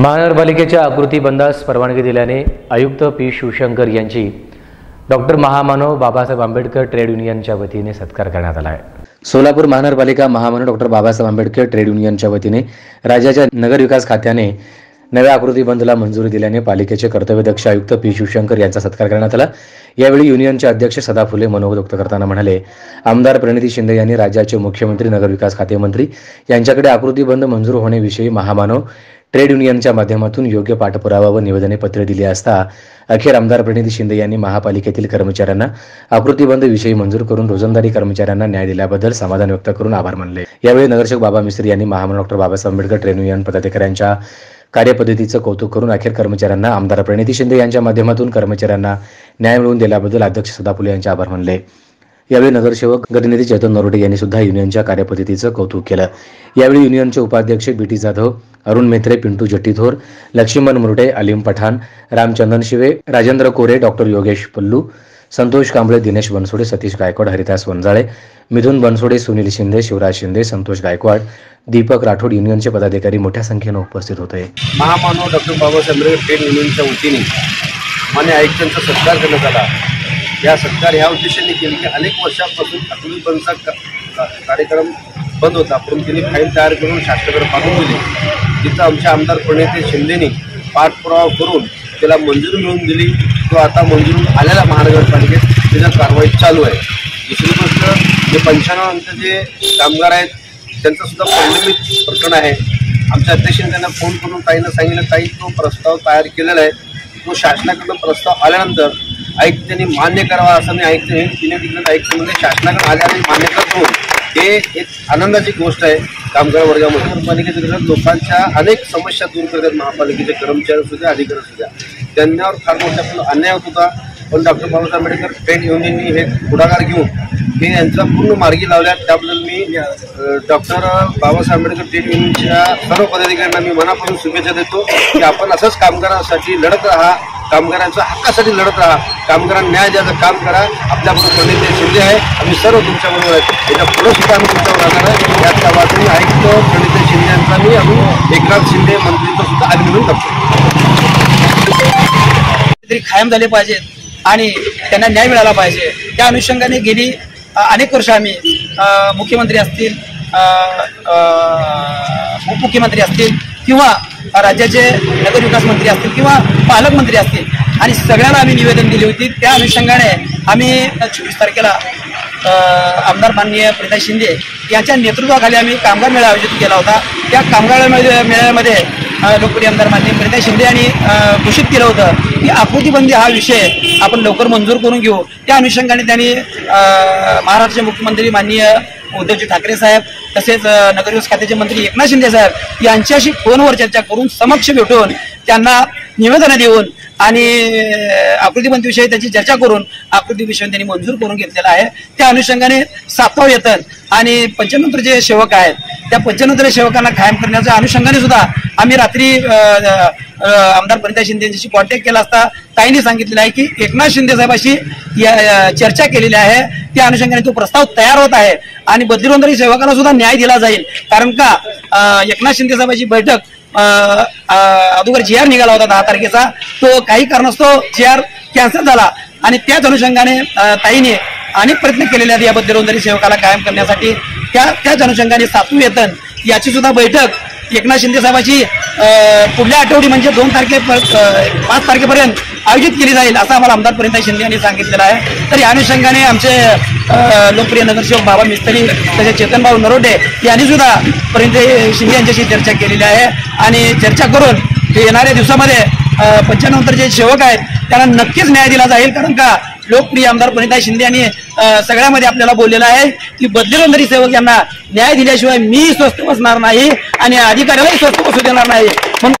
महानगरपालिकेच्या आकृती बंदास परवानगी दिल्याने आयुक्त पी शिवशंकर यांची डॉक्टर महामानव बाबासाहेब आंबेडकर ट्रेड युनियनच्या वतीने सत्कार करण्यात आला आहे. सोलापूर महानगरपालिका महामानव डॉक्टर बाबासाहेब आंबेडकर ट्रेड युनियनच्या वतीने राज्याच्या नगरविकास खात्याने नव्या आकृतीबंदला मंजुरी दिल्याने पालिकेचे कर्तव्यदक्ष आयुक्त पी शिवशंकर यांचा सत्कार करण्यात आला. यावेळी युनियनचे अध्यक्ष सदा फुले मनोगत व्यक्त करताना म्हणाले आमदार प्रणिती शिंदे यांनी राज्याचे मुख्यमंत्री नगरविकास खाते मंत्री यांच्याकडे आकृतीबंद मंजूर होण्याविषयी महामानव ट्रेड युनियनच्या माध्यमातून योग्य पाठपुरावा व निवेदने पत्रे दिली असता अखेर आमदार प्रणिती शिंदे यांनी महापालिकेतील कर्मचाऱ्यांना आकृतीबंद विषयी मंजूर करून रोजंदारी कर्मचाऱ्यांना न्याय दिल्याबद्दल समाधान व्यक्त करून आभार मानले. यावेळी नगरसेवक बाबा मिस्त्री यांनी महामानव doctor Babasaheb Ambedkar trade union पदाधिकाऱ्यांच्या कार्यपद्धतीचं कौतुक करून अखेर कर्मचाऱ्यांना आमदार प्रणिती शिंदे यांच्या माध्यमातून कर्मचाऱ्यांना न्याय मिळवून दिल्याबद्दल अध्यक्ष सदाफुले यांचे आभार मानले. यावेळी नगरसेवक गटनेते चेतन नरोडे यांनी सुद्धा युनियनच्या कार्यपद्धतीचं कौतुक केलं. यावेळी युनियनचे उपाध्यक्ष B T Jadhav Arun Metre Pintu Jattithor Laxman Murde Alim Pathan Ramchandan Shive Rajendra Kore doctor Yogesh Pallu Santosh Kamble Dinesh Bansode Satish Gaikwad Haridas Vanjale Mithun Bansode Sunil Shinde Shivraj Shinde Santosh Gaikwad Deepak Rathod युनियनचे पदाधिकारी मोठ्या संख्येनं उपस्थित होते. महामानव doctor Babasaheb Ambedkar trade युनियनच्या वतीने मान्य आयुक्तांचा सत्कार करण्यात आला. या सत्कार ह्या उद्देशाने केली की अनेक वर्षापासून अतुल बनचा कार्यक्रम बंद होता. परंतु त्यांनी फाईल तयार करून शासनाकडे पाठवून दिली. तिथं आमच्या आमदार प्रणिती शिंदेनी पाठपुरावा करून त्याला मंजुरी मिळवून दिली. तो आता मंजूर आलेला महानगरपालिकेत. त्याच्या कारवाई चालू आहे. दुसरी गोष्ट जे पंच्याण्णव जे कामगार आहेत त्यांचंसुद्धा प्रलंबित प्रकरण आहे. आमच्या अध्यक्षांनी त्यांना फोन करून ताईनं सांगितलं ताई तो प्रस्ताव तयार केलेला आहे. तो शासनाकडून प्रस्ताव आल्यानंतर आयुक्तांनी मान्य करावा असं मी आयुक्त हे तिने तिकडे आयुक्त म्हणजे शासनाकडे आल्याने मान्य करतो. हे एक आनंदाची गोष्ट आहे कामगार वर्गामध्ये. पालिकेच्या लोकांच्या अनेक समस्या दूर करतात. महापालिकेचे कर्मचारी असू द्या अधिकारी असू द्या. त्यांच्यावर फार मोठा अन्याय होत होता. पण डॉक्टर बाबासाहेब आंबेडकर ट्रेड युनियननी हे पुढाकार घेऊन हे यांचा पूर्ण मार्गी लावल्या. त्याबद्दल मी डॉक्टर बाबासाहेब आंबेडकर ट्रेड युनियनच्या सर्व पदाधिकाऱ्यांना मी मनापासून शुभेच्छा देतो की आपण असंच कामगारांसाठी लढत राहा कामगारांच्या हक्कासाठी लढत राहा कामगारांना न्याय द्यायचं काम करा. आपल्याबरोबर पंडित शिंदे आहे आम्ही सर्व तुमच्याबरोबर आहेत. याच्यापुढे सुद्धा आम्ही तुमच्यावर राहणार आहे. याच्या बाजूने आयुक्त पंडित शिंदे यांचा मी आम्ही एकनाथ शिंदे मंत्रीचं सुद्धा अभिनंदन करतो. तरी कायम झाले पाहिजेत. आणि त्यांना न्याय मिळाला पाहिजे. त्या अनुषंगाने गेली अनेक वर्ष आम्ही मुख्यमंत्री असतील उपमुख्यमंत्री असतील किंवा राज्याचे नगरविकास मंत्री असतील किंवा पालकमंत्री असतील आणि सगळ्यांना आम्ही निवेदन दिली होती. त्या अनुषंगाने आम्ही चोवीस तारखेला आमदार माननीय प्रीता शिंदे यांच्या नेतृत्वाखाली आम्ही कामगार मेळा आयोजित केला होता. त्या कामगार मेळ्यामध्ये लोकप्रिय आमदार मान्य प्रिता शिंदे यांनी घोषित केलं होतं की आकृतीबंदी हा विषय आपण लवकर मंजूर करून घेऊ. त्या अनुषंगाने त्यांनी महाराष्ट्राचे मुख्यमंत्री माननीय उद्धवजी ठाकरे साहेब तसेच नगरविकास खात्याचे मंत्री एकनाथ शिंदे साहेब यांच्याशी फोनवर चर्चा करून समक्ष भेटून त्यांना निवेदनं देऊन आणि आकृती विषयी त्यांची चर्चा करून आकृती विषय त्यांनी मंजूर करून घेतलेला आहे. त्या अनुषंगाने सातवा वेतन आणि पंचनंतर जे सेवक आहेत त्या पंचनंतर सेवकांना कायम करण्याच्या अनुषंगाने सुद्धा आम्ही रात्री आमदार प्रणिता शिंदे यांच्याशी कॉन्टॅक्ट केला असता ताईंनी सांगितलेलं आहे की एकनाथ शिंदे साहेबाशी या- चर्चा केलेली आहे. त्या अनुषंगाने तो प्रस्ताव तयार होत आहे आणि बदलीरोंदरी सेवकांना सुद्धा न्याय दिला जाईल. कारण का एकनाथ शिंदे साहेबाची बैठक अगोदर जी आर निघाला होता दहा तारखेचा. तो काही कारणास्तव जी आर कॅन्सल झाला. आणि त्याच अनुषंगाने ताईने अनेक प्रयत्न केलेले आहेत या बदलीरोंदरी सेवकाला कायम करण्यासाठी. त्या त्याच अनुषंगाने सातवी वेतन याची सुद्धा बैठक एकनाथ शिंदे साहेबांची पुढल्या आठवडी म्हणजे दोन तारखे पाच तारखेपर्यंत आयोजित केली जाईल असं आम्हाला आमदार परिणय शिंदे यांनी सांगितलेलं आहे. तर या अनुषंगाने आमचे लोकप्रिय नगरसेवक बाबा मिस्त्री तसेच चेतनभाऊ नरोडे यांनी सुद्धा परिणय शिंदे यांच्याशी चर्चा केलेली आहे. आणि चर्चा करून येणाऱ्या दिवसामध्ये पंच्याण्णवतर जे सेवक आहेत त्यांना नक्कीच न्याय दिला जाईल. कारण का लोकप्रिय आमदार प्रणिताई शिंदे यांनी सगळ्यामध्ये आपल्याला बोललेलं आहे की बदलीबंदरी सेवक यांना न्याय दिल्याशिवाय मी स्वस्थ बसणार नाही आणि अधिकाऱ्यालाही स्वस्थ बसू देणार नाही. म्हणून